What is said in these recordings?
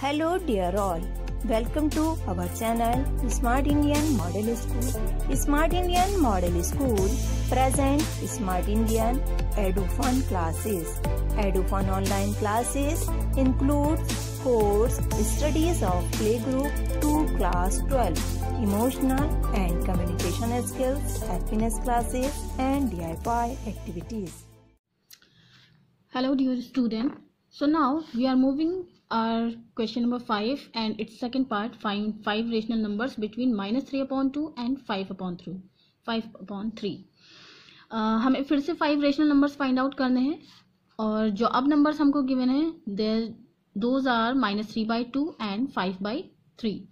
Hello dear all. Welcome to our channel Smart Indian Model School. Smart Indian Model School present Smart Indian EduFun classes. EduFun online classes include course studies of playgroup to class 12, emotional and communication skills, happiness classes and DIY activities. Hello dear student. So now we are moving question number 5 and its second part find 5 rational numbers between minus 3 upon 2 and 5 upon 3 5 upon 3 uh, हमें फिर से five rational numbers find out करने हैं और जो अब numbers हमको given है there those are minus three by two and five by three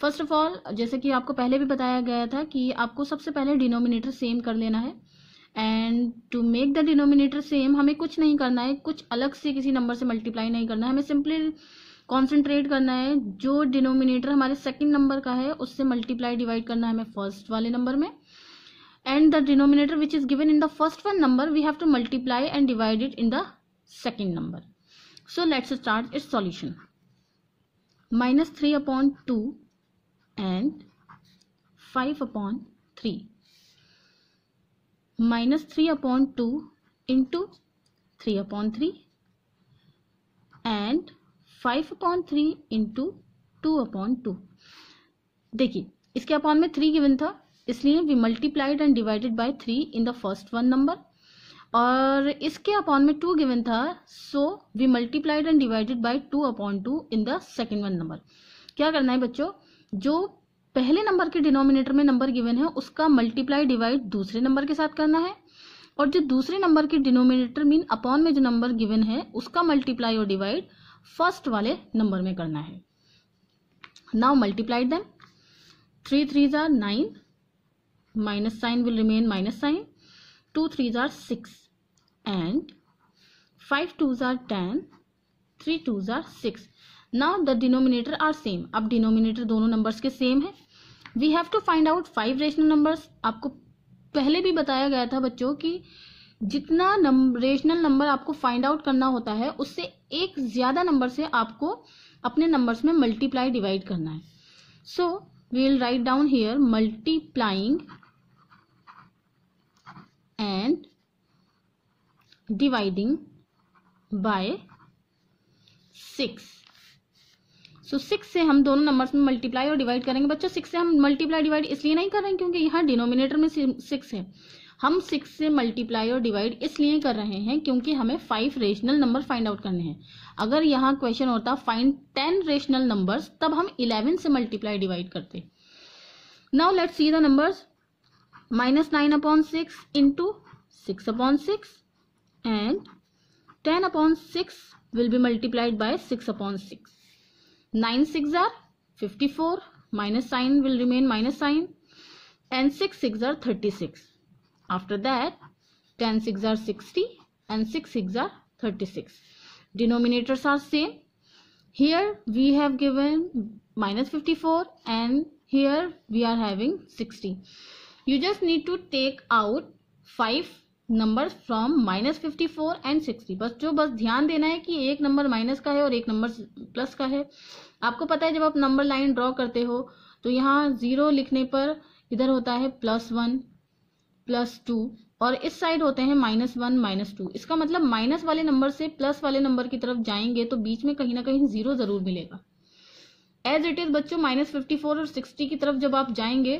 first of all जैसे कि आपको पहले भी बताया गया था कि आपको सबसे पहले डिनोमिनेटर सेम कर लेना है। And to make the denominator same हमें कुछ नहीं करना है। कुछ अलग से किसी नंबर से मल्टीप्लाई नहीं करना है। हमें सिंपली कॉन्सेंट्रेट करना है। जो डिनोमिनेटर हमारे सेकेंड नंबर का है, उससे मल्टीप्लाई डिवाइड करना है हमें फ़र्स्ट वाले नंबर में। And the denominator which is given in the first one number we have to multiply and divide it in the second number so let's start it solution minus three upon two and five upon three minus three upon two into three upon three and five upon three into two upon two देखिए, इसके upon में three given था, इसलिए we multiplied and divided by three in the first one number और इसके upon में two given था so we multiplied and divided by two upon two in the second one number क्या करना है बच्चों? जो पहले नंबर के डिनोमिनेटर में नंबर गिवन है, उसका मल्टीप्लाई डिवाइड दूसरे नंबर के साथ करना है। और जो दूसरे नंबर के डिनोमिनेटर मीन अपॉन में जो नंबर गिवन है, उसका मल्टीप्लाई और डिवाइड फ़र्स्ट वाले नंबर में करना है। Now multiplied them three three are nine minus sign will remain minus sign two three are six and five two are ten three two are six now the denominator are same अब denominator दोनों numbers के same है. We have to find out five rational numbers आपको पहले भी बताया गया था बच्चों कि जितना नंबर रेशनल नंबर आपको फाइंड आउट करना होता है, उससे एक ज़्यादा नंबर से आपको अपने नंबर्स में मल्टीप्लाई डिवाइड करना है. So we will write down here multiplying and dividing by six so so, six से हम दोनों नंबर्स में मल्टीप्लाई और डिवाइड करेंगे। बच्चों सिक्स से हम मल्टीप्लाई डिवाइड इसलिए नहीं कर रहे हैं क्योंकि यहाँ डिनोमिनेटर में सिक्स है। हम सिक्स से मल्टीप्लाई और डिवाइड इसलिए कर रहे हैं क्योंकि हमें five rational number find out करने हैं। अगर यहाँ क्वेश्चन होता फाइंड टेन रेशनल नंबर्स तब हम इलेवन से मल्टीप्लाई डिवाइड करते। Now let see the numbers minus nine upon six into six upon six and ten upon six will be multiplied by six upon six 9 6 are 54 minus sign will remain minus sign and 6 6 are 36 after that 10 6 are 60 and 6 6 are 36 denominators are same. Here we have given minus 54 and here we are having 60 you just need to take out 5 number from minus fifty four and sixty बस जो बस ध्यान देना है कि एक number minus का है और एक नंबर प्लस का है। आपको पता है जब आप नंबर लाइन ड्रॉ करते हो तो यहाँ ज़ीरो लिखने पर इधर होता है प्लस वन प्लस टू और इस साइड होते हैं माइनस वन माइनस टू इसका मतलब माइनस वाले नंबर से प्लस वाले नंबर की तरफ़ जाएँगे तो बीच में कहीं ना कहीं ज़ीरो ज़रूर मिलेगा। एज इट इज़ बच्चों माइनस फिफ्टी फोर और सिक्सटी की तरफ़ जब आप जाएँगे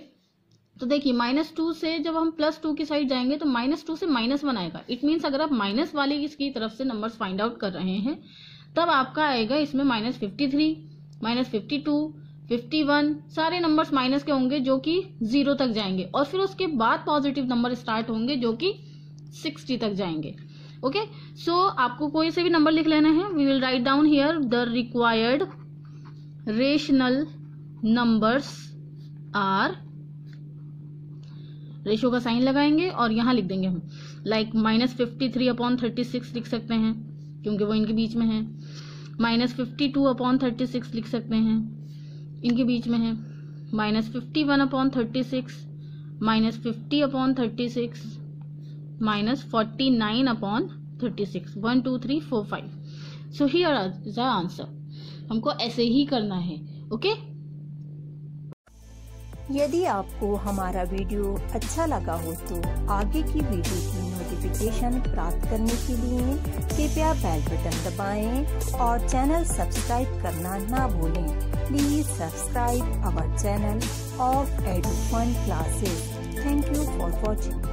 तो देखिए माइनस टू से जब हम प्लस टू की साइड जाएँगे तो माइनस टू से माइनस वन आएगा। इट मीन्स अगर आप माइनस वाले इसकी तरफ़ से नंबर्स फाइंड आउट कर रहे हैं, तब आपका आएगा इसमें minus fifty three minus fifty two fifty one सारे नंबर्स माइनस के होंगे जो कि ज़ीरो तक जाएँगे। और फिर उसके बाद पॉजिटिव नंबर स्टार्ट होंगे जो कि सिक्सटी तक जाएँगे। ओके सो आपको कोई से भी नंबर लिख लेना है। We will write down here the required rational numbers or ratio का साइन लगाएँगे और यहाँ लिख देंगे हम। Like minus fifty three upon thirty six लिख सकते हैं, क्योंकि वो इनके बीच में है। Minus fifty two upon thirty six लिख सकते हैं, इनके बीच में है। Minus fifty one upon thirty six minus fifty upon thirty six minus forty nine upon thirty six one two three four five so here is answer हमको ऐसे ही करना है ओके यदि आपको हमारा वीडियो अच्छा लगा हो तो आगे की वीडियो की नोटिफिकेशन प्राप्त करने के लिए कृपया बेल बटन दबाएँ और चैनल सब्सक्राइब करना ना भूलें। Please subscribe our channel of Edufun classes thank you for watching